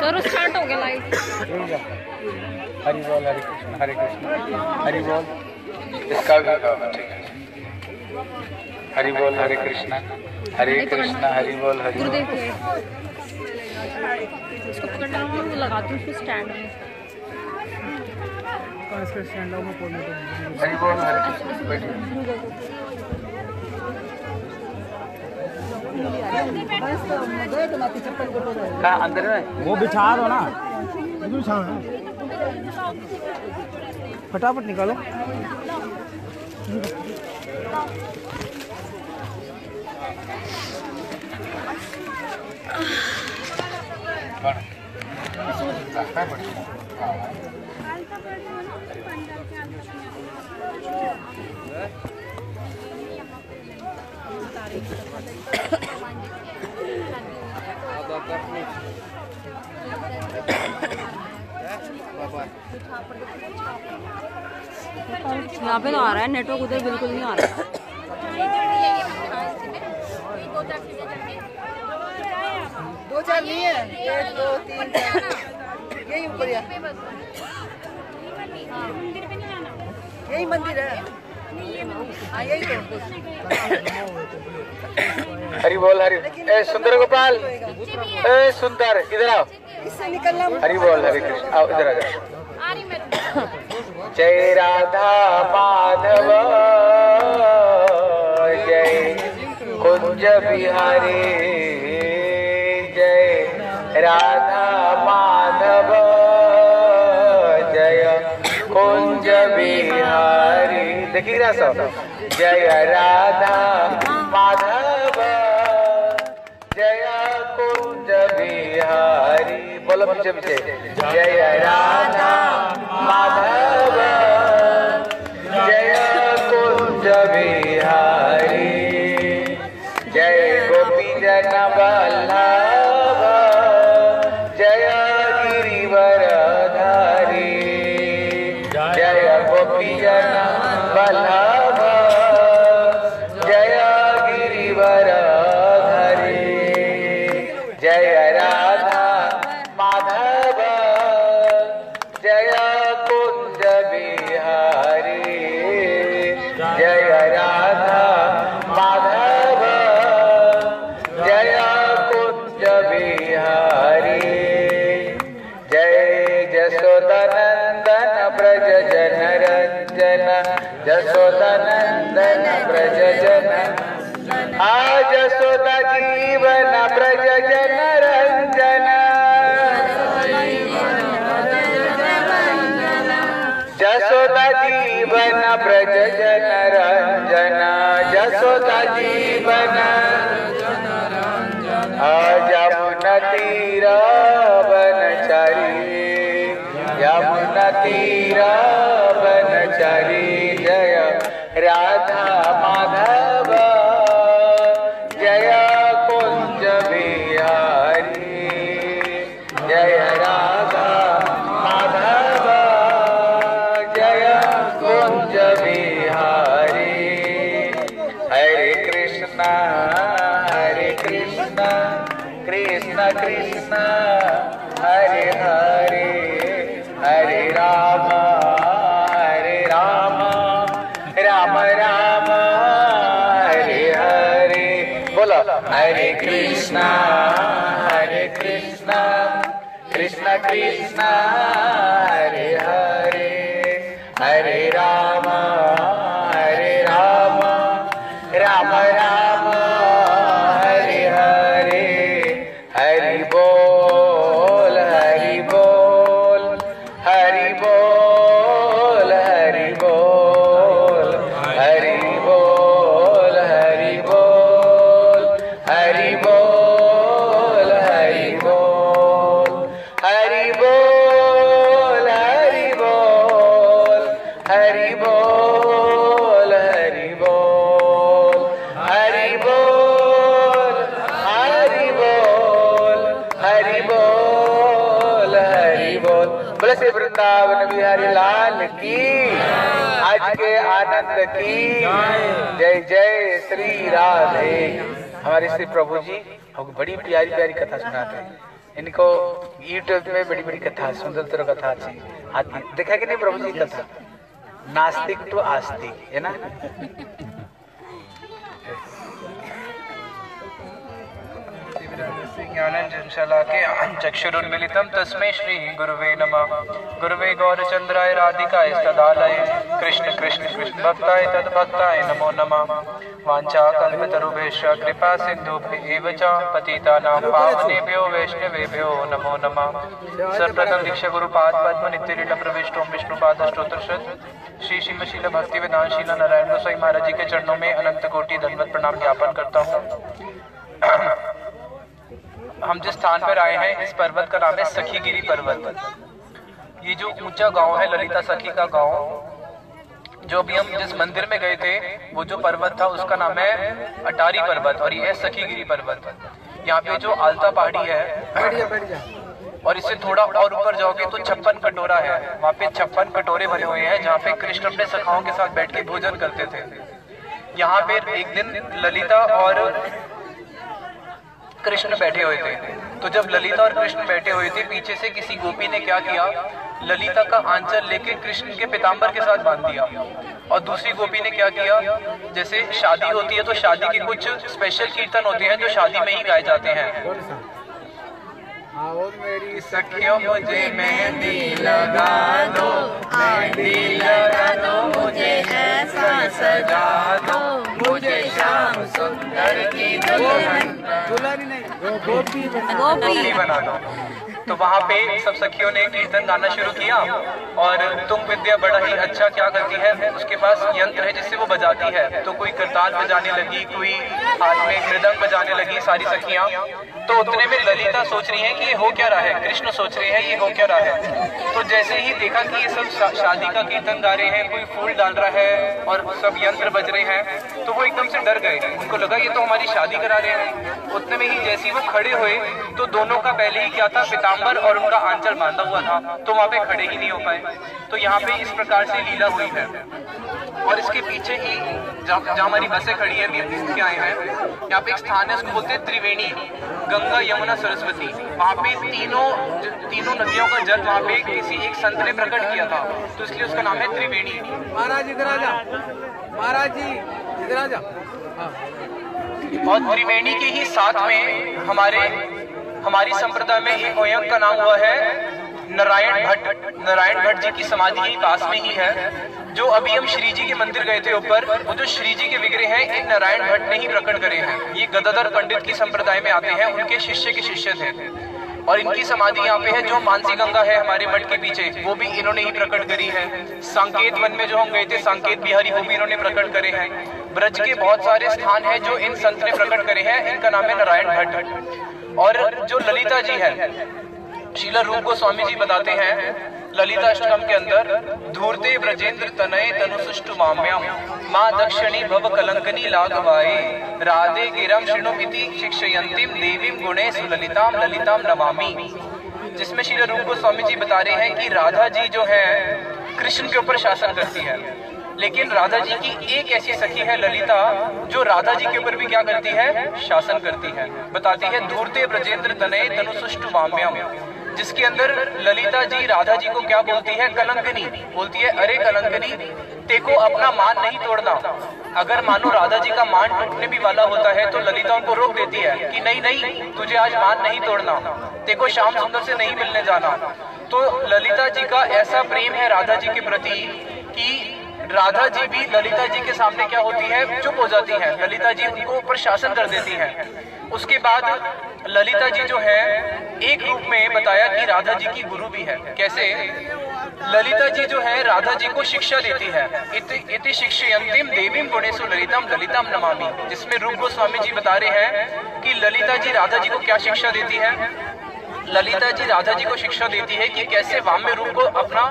करो स्टार्ट हो गया लाइव हरि बोल हरे कृष्ण हरे कृष्ण। हरि बोल। इसका भी ठीक है। हरि बोल हरे कृष्ण हरे कृष्ण हरि बोल हरि बोल। गुरुदेव इसको पकड़ना है मैं लगाती हूँ उसको स्टैंड में। हरि बोल हरे कृष्ण बैठिए। अंदर वो बिछा दो ना। फटाफट निकालो। यहाँ पे तो आ रहा है नेटवर्क उधर बिल्कुल नहीं आ रहा। दो चार नहीं है एक दो तीन। यही ऊपर यही मंदिर है। हरि बोल हरि। ए सुंदर गोपाल। ए सुंदर इधर आओ। इससे निकलना हरि बोल हरे कृष्ण। आओ इधर आ जय राधा माधव। जय कुंज बिहारी। जय राधा माधव। जय कुंज बिहारी। देखिए सब। जय राधा माधव। जय कुंज बिहारी। बोलो जय राधा माधव। जसोदनंदन ब्रज जन। आज जसोदा जीवन ब्रज जन रंजन। जसोदा जीवन ब्रज जन रंजन। जसोदा जीवन Krishna Hare Hare जय जय श्री राधे। हमारे श्री प्रभु जी हमको बड़ी प्यारी प्यारी कथा सुनाते हैं। इनको यूट्यूब में बड़ी बड़ी कथा, सुंदर सुंदर कथा अच्छी। देखा कि नहीं प्रभु जी, कथा? नास्तिक टू आस्तिक, है ना? ज्ञानञ्जनशलाके चक्षुरुन्मिलितं तस्मै श्रीगुरुवे नमः। गुरुवे गौरचन्द्राय राधिकाय तदालय कृष्ण कृष्ण कृष्ण भक्ताय तद्भक्ताय नमो नमः। वाञ्छाकल्पतरुभ्यश्च कृपा सिन्धुभ्य एव च पतितानां पावनेभ्यो वैष्णवेभ्यो नमो नमः। सर्वप्रथम दीक्षा गुरुपाद पद्म नित्यलीला प्रविष्टों विष्णुपादस्तोत्रशत श्री शिवशील भक्ति वेदांत शीला नारायण गोसाई महाराज जी के चरणों में अनंत कोटि दंडवत प्रणाम ज्ञापन करता हूँ। हम जिस स्थान पर आए हैं, इस पर्वत का नाम है सखीगिरी पर्वत। ये जो ऊँचा गाँव है, ललिता सखी का गाँव, जो भी हम जिस मंदिर में गए थे, वो जो पर्वत था, उसका नाम है अटारी पर्वत और ये है सखीगिरी पर्वत। यहाँ पे जो आलता पहाड़ी है, और इससे थोड़ा और ऊपर जाओगे तो छप्पन कटोरा है। वहाँ पे छप्पन कटोरे बने हुए हैं, जहाँ पे कृष्ण अपने सखाओं के साथ बैठ के भोजन करते थे। यहाँ पे एक दिन ललिता और कृष्ण बैठे हुए थे। तो जब ललिता और कृष्ण बैठे हुए थे पीछे से किसी गोपी ने क्या किया ललिता का आंचल लेके कृष्ण के पिताम्बर के साथ बाँध दिया। और दूसरी गोपी ने क्या किया जैसे शादी होती है तो शादी के कुछ स्पेशल कीर्तन होते हैं जो शादी में ही गाए जाते हैं। मेरी सखियों मुझे मेहंदी लगा दो। मेहंदी लगा दो। मुझे ऐसा सजा दुल्हन दुल्हन नहीं गोपी। गोपी बना दो। तो वहाँ पे सब सखियों ने कीर्तन गाना शुरू किया और तुम विद्या बड़ा ही अच्छा क्या करती है, उसके पास यंत्र है जिससे वो बजाती है। तो कोई करताल बजाने लगी, कोई हाथ में मृदंग बजाने लगी सारी सखियाँ। तो उतने में ललिता सोच रही है कि ये हो क्या रहा है? कृष्ण सोच रहे हैं, ये हो क्या रहा है? तो जैसे ही देखा कि ये सब शा- शादी का कीर्तन गा रहे हैं, कोई फूल डाल रहा है और सब यंत्र बज रहे हैं तो वो एकदम से डर गए। उनको लगा ये तो हमारी शादी करा रहे हैं। उतने में ही जैसे ही वो खड़े हुए तो दोनों का पहले ही क्या था पिताम्बर और उनका आंचल बांधा हुआ था तो वहाँ पे खड़े ही नहीं हो पाए। तो यहाँ पे इस प्रकार से लीला हुई है। और इसके पीछे ही जहाँ हमारी बसें खड़ी हैं के आए हैं यहाँ पे एक स्थान है उसको बोलते हैं त्रिवेणी गंगा यमुना सरस्वती। वहाँ पे तीनों तीनों नदियों का जल वहाँ पे किसी एक संत ने प्रकट किया था तो इसलिए उसका नाम है त्रिवेणी। महाराज इधर आ जा महाराज जी इधर आ जा हाँ। और त्रिवेणी के ही साथ में हमारे हमारी संप्रदाय में एक मयंक का नाम हुआ है नारायण भट्ट। नारायण भट्ट जी की समाधि ही पास में ही है। जो अभी हम श्री जी के मंदिर गए थे ऊपर, वो जो श्री जी के विग्रह हैं इन नारायण भट्ट ने ही प्रकट करे हैं। ये गदाधर पंडित की संप्रदाय में आते हैं, उनके शिष्य के शिष्य थे। और इनकी समाधि यहाँ पे है, जो मानसी गंगा है हमारे मठ के पीछे, वो भी इन्होंने ही प्रकट करी है। संकेत वन में जो हम गए थे, संकेत बिहारी, वो भी इन्होंने प्रकट करे हैं। ब्रज के बहुत सारे स्थान है, जो इन संत ने प्रकट करे हैं, इनका नाम है नारायण भट्ट। और जो ललिता जी है, शीला रूप गोस्वामी जी बताते हैं, ललिता अष्टकम के अंदर, धूर्ते ब्रजेंद्र तनय तनु सुष्टु माम्यम, माँ दक्षिणी भव कलंकनी लाघवाए राधे गिरम शृणुमिति शिक्षयंतिम देवीम गुणे सुललिताम ललिताम नमामि। जिसमें श्री रूप गोस्वामी जी बता रहे हैं कि राधा जी जो है, कृष्ण के ऊपर शासन करती है। लेकिन राधा जी की एक ऐसी सखी है ललिता, जो राधा जी के ऊपर भी क्या करती है? शासन करती है। बताती है, धूर्ते ब्रजेंद्र तनु सुष्टु माम्यम। जिसके अंदर ललिता जी राधा जी को क्या बोलती है? कलंकनी। बोलती है, अरे कलंकनी, तेको अपना मान नहीं तोड़ना। अगर मानो राधा जी का मान टूटने भी वाला होता है तो ललिता उनको रोक देती है कि नहीं नहीं, तुझे आज मान नहीं तोड़ना। तेको श्याम सुंदर से नहीं मिलने जाना। तो ललिता जी का ऐसा प्रेम है राधा जी के प्रति कि राधा जी भी ललिता जी के सामने क्या होती है? चुप हो जाती है। ललिता जी उनको ऊपर शासन कर देती है। उसके बाद ललिता जी जो है एक रूप में बताया कि राधा जी की गुरु भी है। कैसे? ललिता जी जो है राधा जी को शिक्षा देती है। इति, शिक्षयंतिम देवीम गुणेशु ललितम ललितम नमामि। जिसमें रूप गोस्वामी जी बता रहे हैं कि ललिता जी राधा जी को क्या शिक्षा देती है? ललिता जी राधा जी को शिक्षा देती है कि कैसे वाम्य रूप को अपना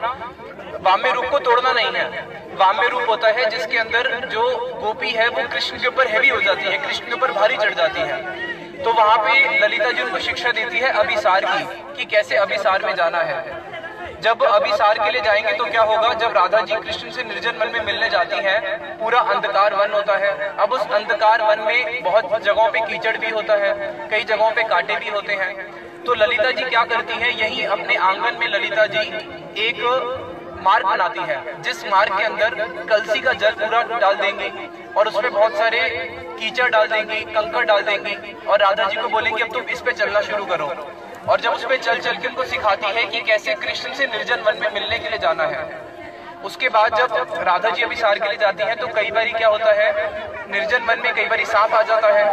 वाम्य रूप को तोड़ना नहीं है। वाम्य रूप होता है, जिसके अंदर जो गोपी है, वो कृष्ण के ऊपर हैवी हो जाती है, कृष्ण के ऊपर भारी चढ़ जाती है। तो वहाँ पे ललिता जी उनको शिक्षा देती है अभिसार की, कि कैसे अभिसार में जाना है। जब अभिसार के लिए जाएँगे तो क्या होगा, जब राधा जी कृष्ण से निर्जन वन में मिलने जाती हैं, पूरा अंधकार वन होता है। अब उस अंधकार वन में बहुत जगहों पे कीचड़ भी होता है, कई जगहों पे कांटे भी होते हैं। तो ललिता जी क्या करती है, यही अपने आँगन में ललिता जी एक मार्ग बनाती है, जिस मार्ग के अंदर कलसी का जल पूरा डाल देंगे और उसमें बहुत सारे कीचड़ डाल देंगी कंकड़ डाल देंगी और राधा जी को बोलेंगे, अब तुम इस पे चलना शुरू करो। और जब उस पे चल चल के उनको सिखाती है कि कैसे कृष्ण से निर्जन वन में मिलने के लिए जाना है। उसके बाद जब राधा जी अभिसार के लिए जाती है तो कई बार क्या होता है, निर्जन वन में कई बार सांप आ जाता है।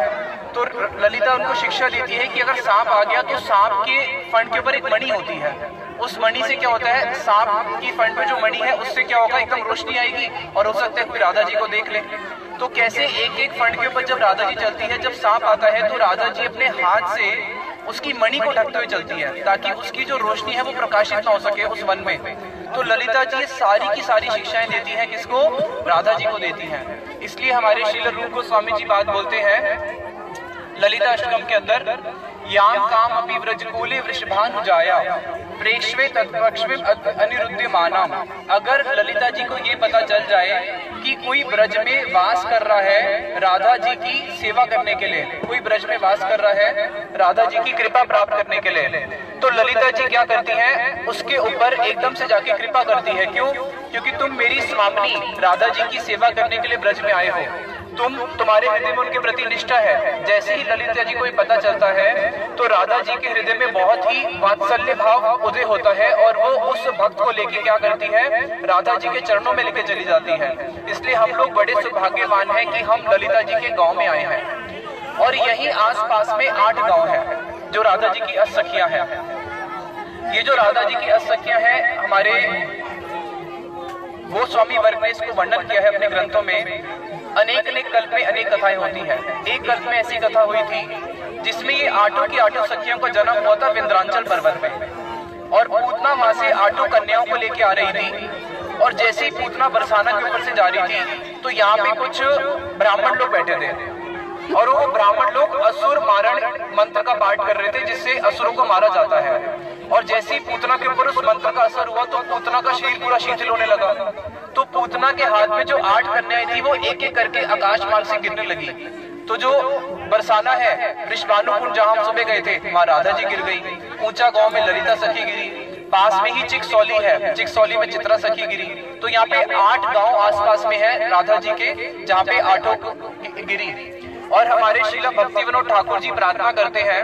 तो ललिता उनको शिक्षा देती है कि अगर सांप आ गया तो सांप के फंड के ऊपर एक मणि होती है। उस मणि से क्या होता है? सांप की फंड पे जो मणि है, उससे क्या होगा? एकदम रोशनी आएगी। और हो सकता है कोई राधा जी को देख ले। तो कैसे एक एक फंड के ऊपर जब राधा जी चलती है, जब सांप आता है तो राधा जी अपने हाथ से उसकी मणि को ढकते हुए चलती है, ताकि उसकी जो रोशनी है, वो प्रकाशित ना हो सके उस वन में। तो ललिता जी सारी की सारी शिक्षाएँ देती हैं, किसको? राधा जी को देती हैं। इसलिए हमारे श्रील रूप को स्वामी जी बात बोलते हैं, ललिता अष्टकम के अंदर याम काम अपनी व्रजकूले वृषभानु जाया प्रेक्षवे तत्पक्षवे अनिरुद्यमानम। अगर ललिता जी को ये पता चल जाए कि कोई ब्रज में वास कर रहा है राधा जी की सेवा करने के लिए, कोई ब्रज में वास कर रहा है राधा जी की कृपा प्राप्त करने के लिए तो ललिता जी क्या करती है? उसके ऊपर एकदम से जाके कृपा करती है। क्यों? क्योंकि तुम मेरी स्वामी राधा जी की सेवा करने के लिए ब्रज में आए हो। तुम तुम्हारे हृदय में उनके प्रति निष्ठा है। जैसे ही ललिता जी को पता चलता है तो राधा जी के हृदय में बहुत ही वात्सल्य भाव उदय होता है और वो उस भक्त को लेके क्या करती है, राधा जी के चरणों में लेके चली जाती है। इसलिए हम लोग बड़े सौभाग्यवान हैं कि हम ललिता जी के गाँव में आए हैं। और यही आसपास में आठ गाँव है, जो राधा जी की असखियाँ हैं। ये जो राधा जी की असखियाँ हैं, हमारे वो स्वामी वर्ग ने इसको वर्णन किया है अपने ग्रंथों में। अनेक अनेक कल्प में अनेक कथाएँ होती हैं। एक कल्प में ऐसी कथा हुई थी, जिसमें ये आठों की आठों सखियों का जन्म हुआ था विंद्रांचल पर्वत में। और पूतना वहाँ से आठों कन्याओं को लेके आ रही थी। और जैसे ही पूतना बरसाना के ऊपर से जा रही थी तो यहाँ पे कुछ ब्राह्मण लोग बैठे थे। और वो ब्राह्मण लोग असुर मारण मंत्र का पाठ कर रहे थे, जिससे असुरों को मारा जाता है। और जैसे ही पूतना के ऊपर उस मंत्र का असर हुआ तो पूतना का शरीर पूरा शिथिल होने लगा। तो पूतना के हाथ में जो आठ कन्याएँ थी, वो एक एक करके आकाश मार्ग से गिरने लगी। तो जो बरसाना है वृषभानुकुंड जहाँ हम सुबह गए थे वहाँ राधा जी गिर गई। ऊँचा गाँव में ललिता सखी गिरी। पास में ही चिकसौली है, चिकसौली में चित्रा सखी गिरी। तो यहाँ पे आठ गाँव आसपास में है राधा जी के, जहाँ पे आठों गिरी। और हमारे शिला भक्ति विनोद ठाकुर जी प्रार्थना करते हैं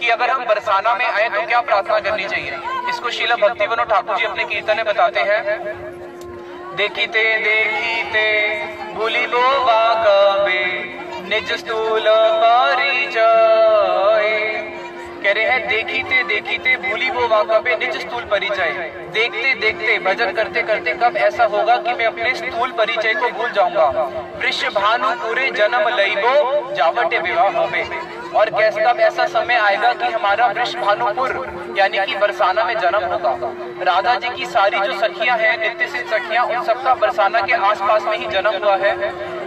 कि अगर हम बरसाना में आए तो क्या प्रार्थना करनी चाहिए? इसको शिला भक्ति विनोद ठाकुर जी अपने कीर्तन में बताते हैं। देखिते देखिते भूलिबो वा कबे, निज स्थूल परिचय कह रहे हैं, देखिते देखिते, भूली वो वाकबे निज स्थूल परिचय। देखते देखते, भजन करते करते कब ऐसा होगा कि मैं अपने स्थूल परिचय को भूल जाऊँगा? वृक्ष भानु पूरे जन्म लईबो जावटे विवाह होवे और कब ऐसा समय आएगा कि हमारा वृक्ष भानुपुर यानी कि बरसाना में जन्म होगा। राधा जी की सारी जो सखियाँ हैं नित्य सिद्ध सखियाँ, उन सबका बरसाना के आसपास में ही जन्म हुआ है।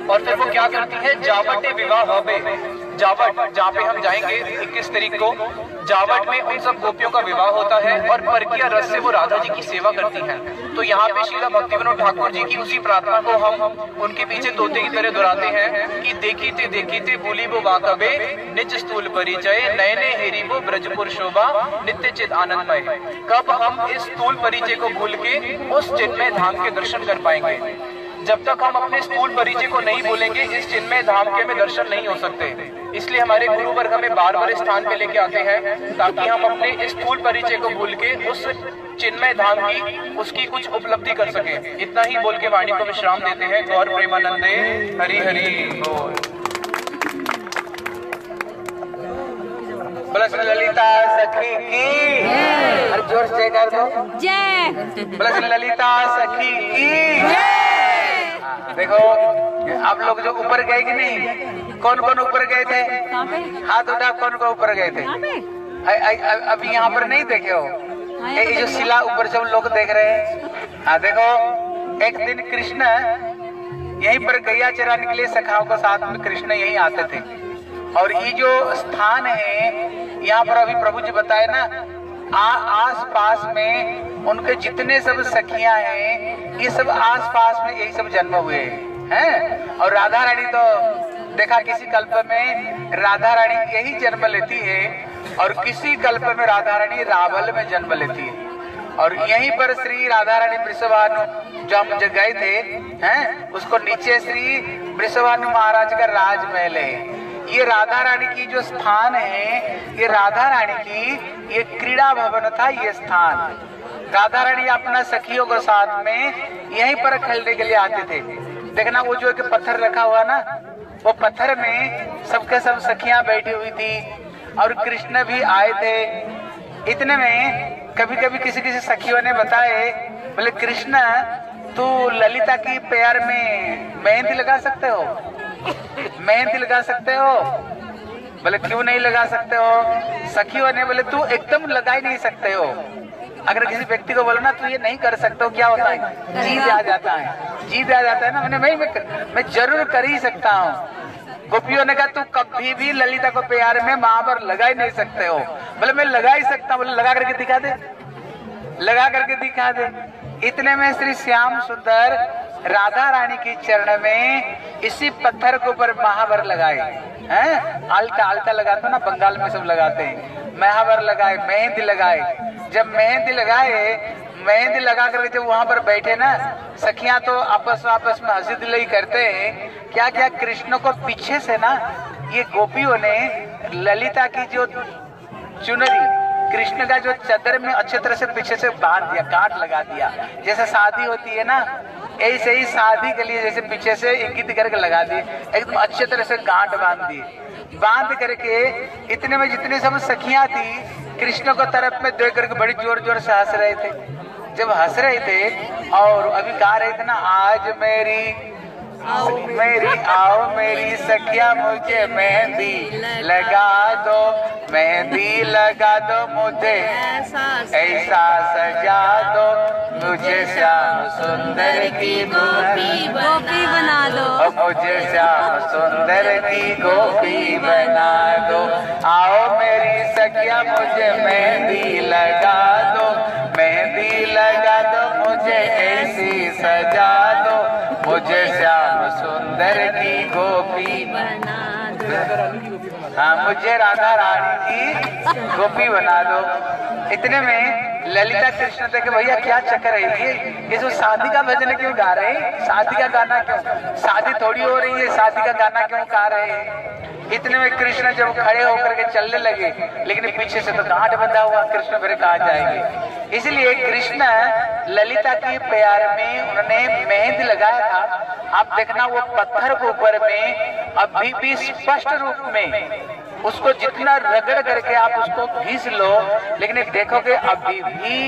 और फिर वो क्या करती है? जावटे विवाह होवे। जावट, जहाँ पे हम जाएँगे इक्कीस तारीख को, जावट में उन सब गोपियों का विवाह होता है और परकिया रस से वो राधा जी की सेवा करती हैं। तो यहाँ पे शीला भक्ति विनोद ठाकुर जी की उसी प्रार्थना को हम उनके पीछे तोते की तरह दोहराते हैं कि देखीते देखीते भूली वो वाकबे निज स्थूल परिचय नए हेरी वो ब्रजपुर शोभा नित्य चित आनंदमय। कब हम इस स्थूल परिचय को भूल के उस चिन्मय धाम के दर्शन कर पाएँगे? जब तक हम अपने स्थूल परिचय को नहीं बोलेंगे इस चिन्मय धाम के में दर्शन नहीं हो सकते। इसलिए हमारे गुरु वर्ग हमें बार बार स्थान पे लेके आते हैं ताकि हम अपने इस स्थूल परिचय को भूल के उस चिन्मय धाम की उसकी कुछ उपलब्धि कर सके। इतना ही बोल के वाणी को विश्राम देते हैं गौर प्रेमानंदे। हरी हरि बोल। ललिता सखी की। अरे ज़ोर से कर दो जय ललिता सखी की। देखो आप लोग जो ऊपर गए कि नहीं? कौन कौन ऊपर गए थे? हाथ उठा कौन कौन ऊपर गए थे? अभी यहाँ पर नहीं देखे हो? ये ये जो शिला ऊपर सब लोग देख रहे हैं। हाँ देखो एक दिन कृष्ण यहीं पर गैया चराने के लिए सखाओं के साथ में कृष्ण यहीं आते थे। और ये जो स्थान है यहाँ पर अभी प्रभु जी बताए ना आस पास में उनके जितने सब सखियाँ हैं, ये सब आस पास में यही सब जन्म हुए हैं और राधा रानी तो देखा किसी कल्प में राधा रानी यही जन्म लेती है और किसी कल्प में राधा रानी रावल में जन्म लेती है। और यहीं पर श्री राधा रानी वृषभानु जो हम गए थे, हैं? उसको नीचे श्री वृषभानु महाराज का राजमहल है। ये राधा रानी की जो स्थान है, ये राधा रानी की ये क्रीड़ा भवन था ये स्थान। राधा रानी अपना सखियों के साथ में यहीं पर खेलने के लिए आते थे। देखना वो जो एक पत्थर रखा हुआ ना, वो पत्थर में सबके सब सखियाँ बैठी हुई थी और कृष्ण भी आए थे। इतने में कभी कभी किसी किसी सखियों ने बताए, बोले, कृष्ण, तू ललिता की पैर में मेहंदी लगा सकते हो? मेहंदी लगा सकते हो। बोले क्यों नहीं लगा सकते हो? सखियों ने बोले तू एकदम लगा ही नहीं सकते हो। अगर किसी व्यक्ति को बोलो ना तू ये नहीं कर सकते हो क्या होता है? जीत आ जाता है। जीत आ जाता है ना। मैंने मैं मैं, ज़रूर कर ही सकता हूँ। गोपियों ने कहा तू कभी भी ललिता को प्यार में महावर लगा ही नहीं सकते हो। बोले मैं लगा ही सकता हूँ। बोले लगा करके दिखा दे। लगा करके दिखा दे। इतने में श्री श्याम सुंदर राधा रानी की चरण में इसी पत्थर के ऊपर महावर लगाए, हैं? आलता आलता लगाते ना, बंगाल में सब लगाते हैं। महावर लगाए, मेहंदी लगाए। जब मेहंदी लगाए, मेहंदी लगा कर जब वहाँ पर बैठे ना, सखियाँ तो आपस आपस में हँसी दिलाई करते हैं। क्या क्या कृष्ण को पीछे से ना, ये गोपियों ने ललिता की जो चुनरी, कृष्ण का जो चदर में अच्छे तरह से पीछे से बाँध दिया काट लगा दिया। जैसे शादी होती है ना ऐसे ही शादी के लिए जैसे पीछे से इंगित करके लगा दी, एकदम अच्छे तरह से गांठ बाँध दी। बाँध करके इतने में जितने सब सखियाँ थी, कृष्ण को तरफ़ में देख करके बड़ी ज़ोर ज़ोर से हंस रहे थे। जब हंस रहे थे और अभी गा रहे थे ना आज मेरी मेरी आओ मेरी सखिया मुझे मेहंदी लगा दो मेहंदी लगा दो मुझे। ऐसा सजा दो मुझे श्याम सुंदर की गोपी गोपी बना दो। मुझे श्याम सुंदर की गोपी बना दो। आओ मेरी सखिया मुझे मेहंदी लगा दो मेहंदी लगा दो मुझे ऐसी सजा मुझे श्याम सुंदर की गोपी। हाँ मुझे राधा रानी की गोपी बना दो। इतने में ललिता कृष्ण देखे भैया क्या चक्कर है ये? ये जो शादी का भजन क्यों गा रहे हैं? शादी का गाना क्यों? शादी थोड़ी हो रही है, शादी का गाना क्यों गा रहे हैं? इतने में कृष्ण जब खड़े होकर के चलने लगे, लेकिन पीछे से तो गांठ बंधा हुआ, कृष्ण फिर कहा जाएँगे? इसलिए कृष्ण ललिता के प्यार में उन्होंने मेहंदी लगाया था। आप देखना वो पत्थर के ऊपर में अभी भी स्पष्ट रूप में। उसको जितना रगड़ करके आप उसको घिस लो, लेकिन देखोगे अभी भी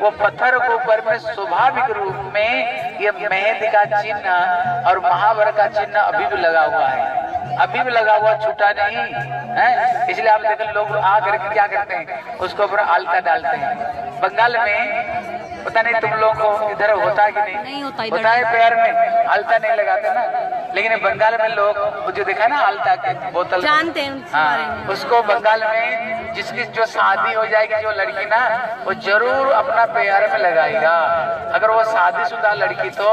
वो पत्थर के ऊपर में स्वाभाविक रूप में ये मेहंदी का चिन्ह और महावर का चिन्ह अभी भी लगा हुआ है। अभी भी लगा हुआ, छूटा नहीं, है? इसलिए आप देखें लोग आ करके क्या करते हैं, उसके ऊपर आलता डालते हैं। बंगाल में पता नहीं तुम लोगों को इधर होता है कि नहीं। नहीं होता इधर। होता है पैर में आलता नहीं लगाते ना। लेकिन बंगाल में लोग जो देखा ना आलता के बोतल जानते हैं हाँ उसको बंगाल में जिसकी जो शादी हो जाएगी जो लड़की ना वो ज़रूर अपना प्यार में लगाएगा। अगर वो शादीशुदा लड़की तो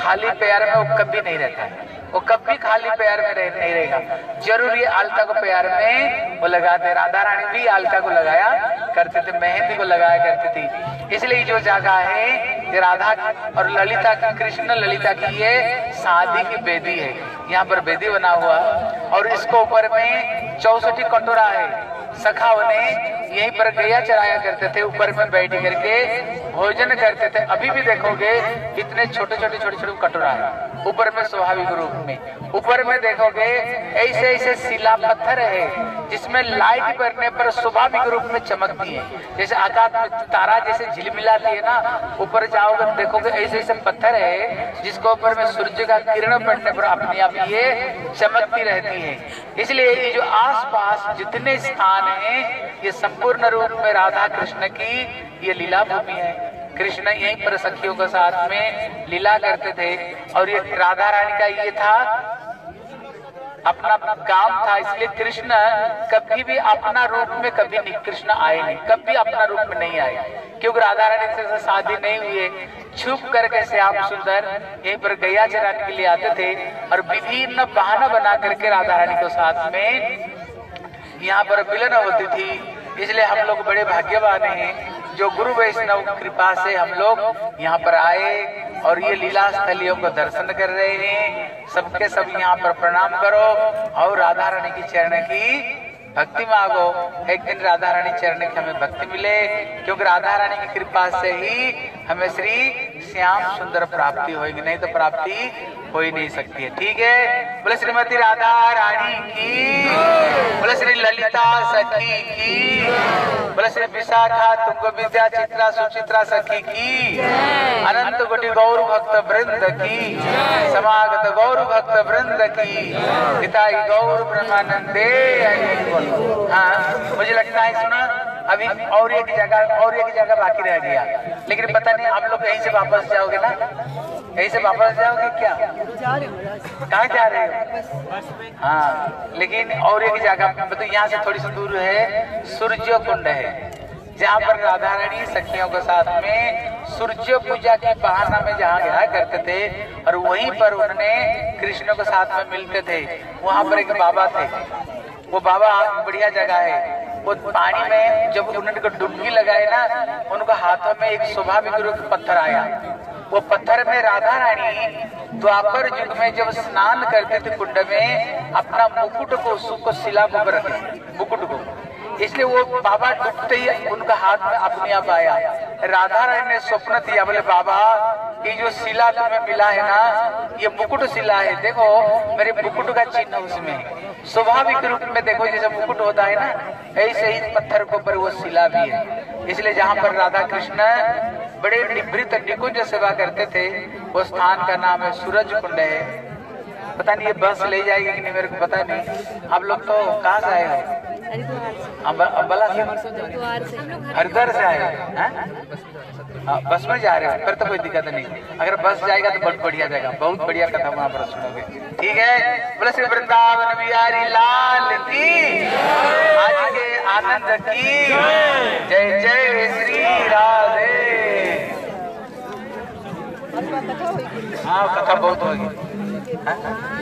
खाली प्यार में वो कभी नहीं रहता है। वो कभी खाली प्यार में रह, नहीं रहेगा। ज़रूर आलता को प्यार में वो लगाते राधा रानी भी आलता को लगाया करते थे मेहंदी को लगाया करती थी। इसलिए जो जगह है ये राधा और ललिता की कृष्ण ललिता की ये शादी की बेदी है। यहाँ पर बेदी बना हुआ और इसको ऊपर में चौसठी कटोरा है। सखाओं ने यहीं पर गैया चराया करते थे ऊपर में बैठ करके भोजन करते थे। अभी भी देखोगे इतने छोटे छोटे छोटे छोटे कटोरा है। ऊपर में स्वाभाविक रूप में। ऊपर में देखोगे, ऐसे ऐसे शिला पत्थर है, जिसमें लाइट पड़ने पर स्वाभाविक रूप में चमकती है। जैसे आकाश में तारा जैसे झिलमिलाती है ना, ऊपर जाओगे तो देखोगे ऐसे ऐसे पत्थर है, जिसको ऊपर में सूर्य का किरण पड़ने पर अपने आप ये चमकती रहती है। इसलिए ये जो आसपास जितने स्थान हैं, ये संपूर्ण रूप में राधा कृष्ण की ये लीला भूमि है। कृष्ण यहीं पर सखियों के साथ में लीला करते थे। और ये राधा रानी का ये था, अपना काम था, इसलिए कृष्ण कभी भी अपना रूप में कभी नहीं, कृष्ण आए नहीं, कभी अपना रूप में नहीं आए। क्योंकि राधा रानी से शादी नहीं हुई छुप करके श्याम सुंदर, यहीं पर गैया चराने के लिए आते थे। और विभिन्न बहाना बना करके राधा रानी को साथ में यहाँ पर विलन होती थी। इसलिए हम लोग बड़े भाग्यवान हैं। जो गुरु वैष्णव कृपा से हम लोग यहाँ पर आए और ये लीला स्थलियों को दर्शन कर रहे हैं। सबके सब सब यहाँ पर प्रणाम करो और राधा रानी की चरण की भक्ति मांगो। एक दिन राधा रानी चरण की हमें भक्ति मिले, क्योंकि राधा रानी की कृपा से ही हमें श्री श्याम सुंदर प्राप्ति होगी, नहीं तो प्राप्ति हो ही नहीं सकती है। ठीक है? बोले श्रीमती राधा रानी की। बोले श्री ललिता सखी की। बोले श्री विशाखा तुंग विद्या चित्रा सुचित्रा सखी की। अनंत कोटि गौर भक्त वृंद की। समागत गौर भक्त वृंद की। पिताई गौर ब्रह्मानंदे। हाँ मुझे लगता है सुना। अभी और एक जगह, और एक जगह बाकी रह गया। लेकिन पता नहीं आप लोग यहीं से वापस जाओगे ना? यहीं से वापस जाओगे क्या? कहाँ जा रहे हो? हाँ लेकिन और एक जगह मतलब यहाँ से थोड़ी सी दूर है सूर्य कुंड है। जहाँ पर राधा रानी सखियों के साथ में सूर्य पूजा की बहाना में जहाँ गया करते थे, और वहीं पर उन्होंने कृष्ण के साथ में मिलते थे। वहाँ पर एक बाबा थे। वो बाबा, बढ़िया जगह है। वो पानी में जब उन्होंने डुबकी लगाए ना, उनको हाथों में एक स्वाभाविक रूप पत्थर आया। वो पत्थर में राधा रानी द्वापर युग में जब स्नान करते थे कुंड में, अपना मुकुट को, सुख शिला मुकुट इसलिए वो बाबा डूबते ही उनका हाथ में अपने आप आया। राधा रानी ने स्वप्न दिया, बोले, बाबा, ये जो शिला तुम्हें मिला है ना, ये मुकुट शिला है। देखो, मेरे मुकुट का चिन्ह उसमें। स्वाभाविक रूप में देखो, जैसे मुकुट होता है ना, ऐसे ही पत्थर के ऊपर वो शिला भी है। इसलिए जहाँ पर राधा कृष्ण बड़े निवृत्त निकुंज सेवा करते थे, वो स्थान का नाम है सूरज कुंड है। पता नहीं ये बस ले जाएगी कि नहीं, मेरे को पता नहीं। आप लोग तो कहाँ अम्ब- हरिद्वार से आए हो, हैं? बस में जा रहे हो। फिर तो कोई दिक्कत नहीं। अगर बस जाएगा तो बहुत बढ़िया जाएगा बहुत बढ़िया कथा वहाँ पर सुनोगे। ठीक है? बोले वृंदावन बिहारी लाल की आज के आनंद की जय जय श्री राधे। हाँ कथा बहुत होगी। हाँ?